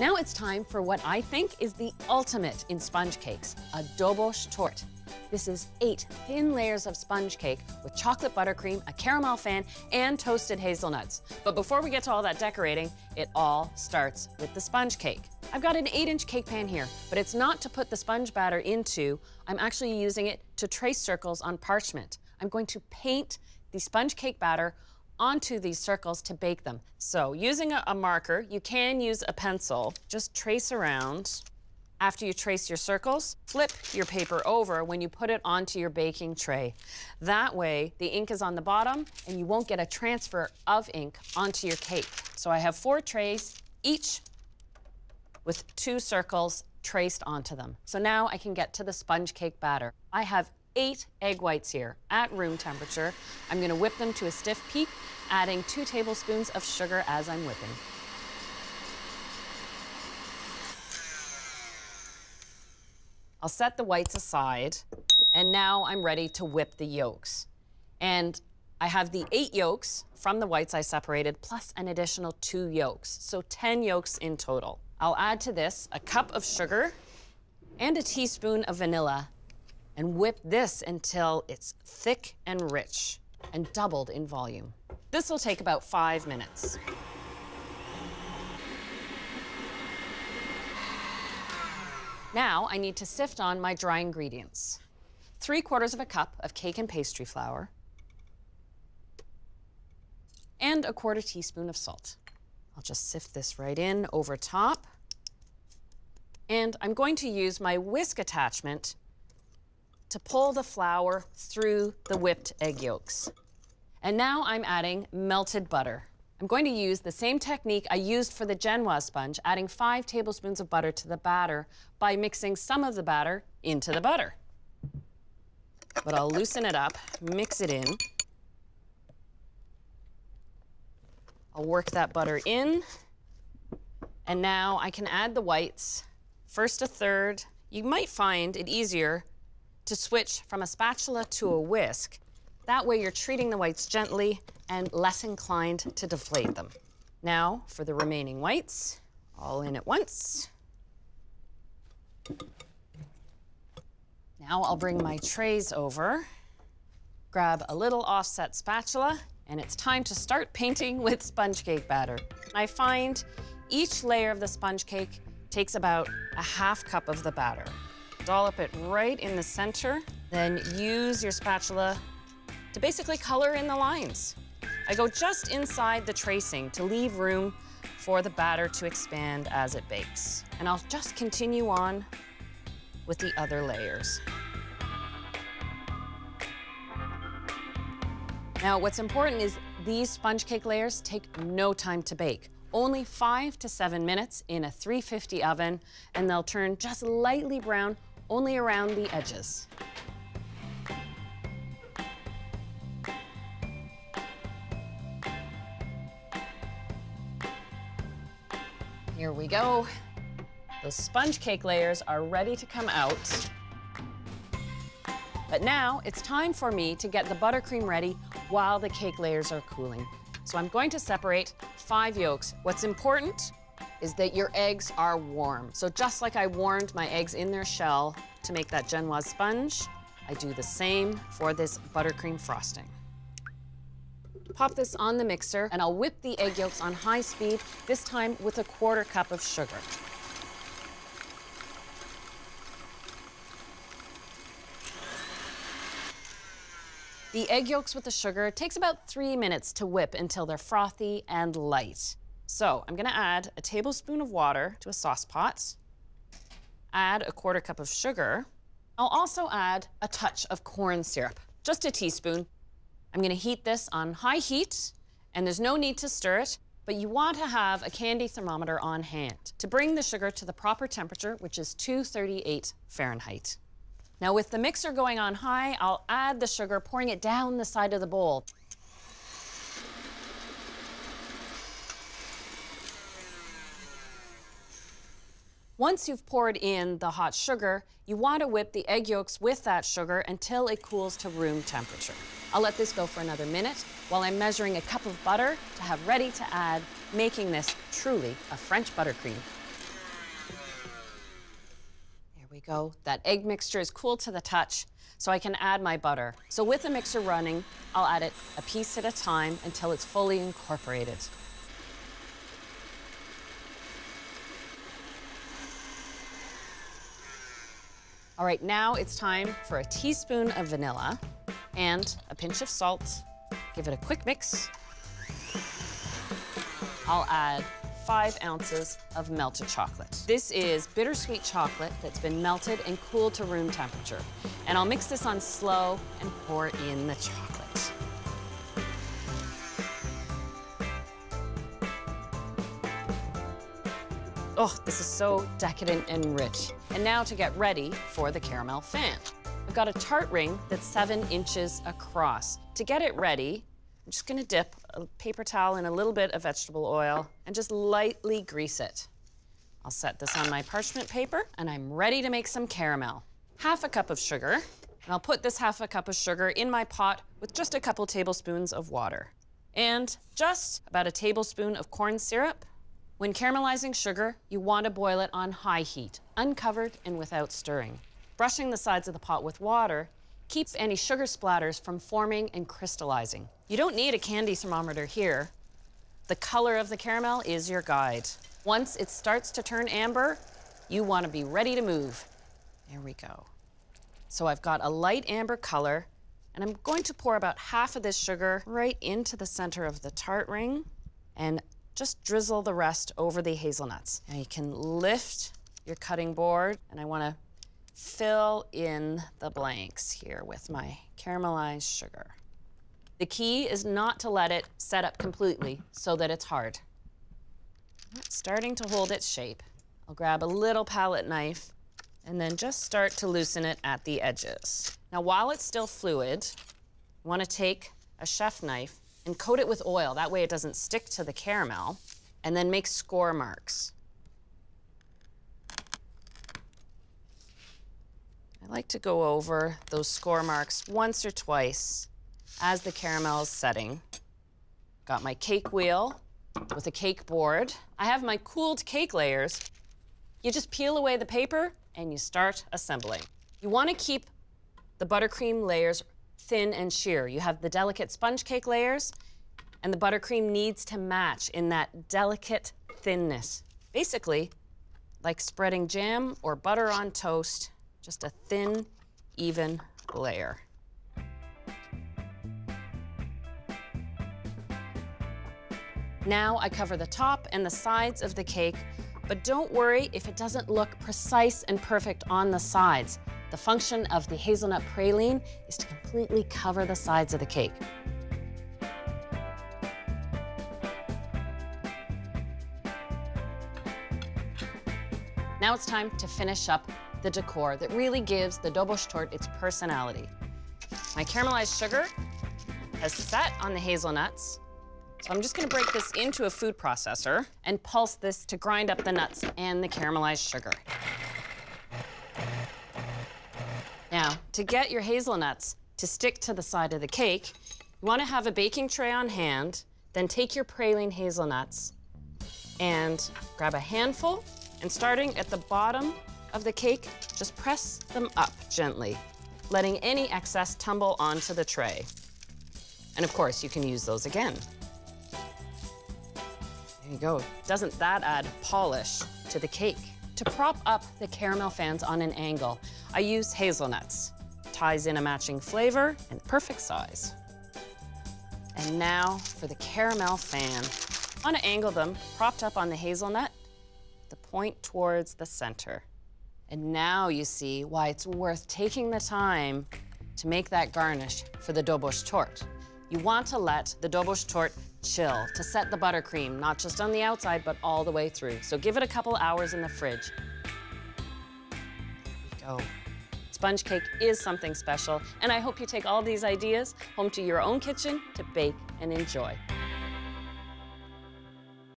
Now it's time for what I think is the ultimate in sponge cakes, a dobos torte. This is eight thin layers of sponge cake with chocolate buttercream, a caramel fan, and toasted hazelnuts. But before we get to all that decorating, it all starts with the sponge cake. I've got an eight inch cake pan here, but it's not to put the sponge batter into. I'm actually using it to trace circles on parchment. I'm going to paint the sponge cake batter onto these circles to bake them. So using a, a marker, you can use a pencil, just trace around. After you trace your circles, flip your paper over when you put it onto your baking tray. That way, the ink is on the bottom and you won't get a transfer of ink onto your cake. So I have four trays, each with two circles traced onto them. So now I can get to the sponge cake batter. I have eight egg whites here at room temperature. I'm gonna whip them to a stiff peak, adding two tablespoons of sugar as I'm whipping. I'll set the whites aside, and now I'm ready to whip the yolks. And I have the eight yolks from the whites I separated, plus an additional two yolks, so 10 yolks in total. I'll add to this a cup of sugar and a teaspoon of vanilla and whip this until it's thick and rich and doubled in volume. This will take about five minutes. Now I need to sift on my dry ingredients. Three quarters of a cup of cake and pastry flour and a quarter teaspoon of salt. I'll just sift this right in over top. And I'm going to use my whisk attachment to pull the flour through the whipped egg yolks. And now I'm adding melted butter. I'm going to use the same technique I used for the genoise sponge, adding five tablespoons of butter to the batter by mixing some of the batter into the butter. But I'll loosen it up, mix it in. I'll work that butter in. And now I can add the whites, first a third. You might find it easier to switch from a spatula to a whisk. That way you're treating the whites gently and less inclined to deflate them. Now for the remaining whites, all in at once. Now I'll bring my trays over, grab a little offset spatula, and it's time to start painting with sponge cake batter. I find each layer of the sponge cake takes about a half cup of the batter dollop it right in the center, then use your spatula to basically color in the lines. I go just inside the tracing to leave room for the batter to expand as it bakes. And I'll just continue on with the other layers. Now, what's important is these sponge cake layers take no time to bake. Only five to seven minutes in a 350 oven, and they'll turn just lightly brown only around the edges. Here we go. Those sponge cake layers are ready to come out. But now it's time for me to get the buttercream ready while the cake layers are cooling. So I'm going to separate five yolks. What's important is that your eggs are warm. So just like I warmed my eggs in their shell to make that genoise sponge, I do the same for this buttercream frosting. Pop this on the mixer and I'll whip the egg yolks on high speed, this time with a quarter cup of sugar. The egg yolks with the sugar takes about three minutes to whip until they're frothy and light. So I'm gonna add a tablespoon of water to a sauce pot, add a quarter cup of sugar. I'll also add a touch of corn syrup, just a teaspoon. I'm gonna heat this on high heat, and there's no need to stir it, but you want to have a candy thermometer on hand to bring the sugar to the proper temperature, which is 238 Fahrenheit. Now with the mixer going on high, I'll add the sugar, pouring it down the side of the bowl. Once you've poured in the hot sugar, you want to whip the egg yolks with that sugar until it cools to room temperature. I'll let this go for another minute while I'm measuring a cup of butter to have ready to add, making this truly a French buttercream. There we go. That egg mixture is cool to the touch, so I can add my butter. So with the mixer running, I'll add it a piece at a time until it's fully incorporated. All right, now it's time for a teaspoon of vanilla and a pinch of salt. Give it a quick mix. I'll add five ounces of melted chocolate. This is bittersweet chocolate that's been melted and cooled to room temperature. And I'll mix this on slow and pour in the chocolate. Oh, this is so decadent and rich. And now to get ready for the caramel fan. I've got a tart ring that's seven inches across. To get it ready, I'm just gonna dip a paper towel in a little bit of vegetable oil and just lightly grease it. I'll set this on my parchment paper and I'm ready to make some caramel. Half a cup of sugar, and I'll put this half a cup of sugar in my pot with just a couple tablespoons of water. And just about a tablespoon of corn syrup when caramelizing sugar, you want to boil it on high heat, uncovered and without stirring. Brushing the sides of the pot with water keeps any sugar splatters from forming and crystallizing. You don't need a candy thermometer here. The color of the caramel is your guide. Once it starts to turn amber, you want to be ready to move. There we go. So I've got a light amber color, and I'm going to pour about half of this sugar right into the center of the tart ring and just drizzle the rest over the hazelnuts. Now you can lift your cutting board, and I wanna fill in the blanks here with my caramelized sugar. The key is not to let it set up completely so that it's hard. It's starting to hold its shape. I'll grab a little palette knife and then just start to loosen it at the edges. Now, while it's still fluid, you wanna take a chef knife and coat it with oil. That way it doesn't stick to the caramel. And then make score marks. I like to go over those score marks once or twice as the caramel is setting. Got my cake wheel with a cake board. I have my cooled cake layers. You just peel away the paper and you start assembling. You want to keep the buttercream layers thin and sheer. You have the delicate sponge cake layers, and the buttercream needs to match in that delicate thinness. Basically, like spreading jam or butter on toast, just a thin, even layer. Now I cover the top and the sides of the cake, but don't worry if it doesn't look precise and perfect on the sides. The function of the hazelnut praline is to completely cover the sides of the cake. Now it's time to finish up the decor that really gives the Dobosh torte its personality. My caramelized sugar has set on the hazelnuts, so I'm just gonna break this into a food processor and pulse this to grind up the nuts and the caramelized sugar. To get your hazelnuts to stick to the side of the cake, you wanna have a baking tray on hand, then take your praline hazelnuts and grab a handful, and starting at the bottom of the cake, just press them up gently, letting any excess tumble onto the tray. And of course, you can use those again. There you go. Doesn't that add polish to the cake? To prop up the caramel fans on an angle, I use hazelnuts. Ties in a matching flavor and perfect size. And now for the caramel fan. I want to angle them propped up on the hazelnut, the point towards the center. And now you see why it's worth taking the time to make that garnish for the Dobosh torte. You want to let the Dobosh torte chill to set the buttercream, not just on the outside, but all the way through. So give it a couple hours in the fridge. go. Sponge cake is something special, and I hope you take all these ideas home to your own kitchen to bake and enjoy.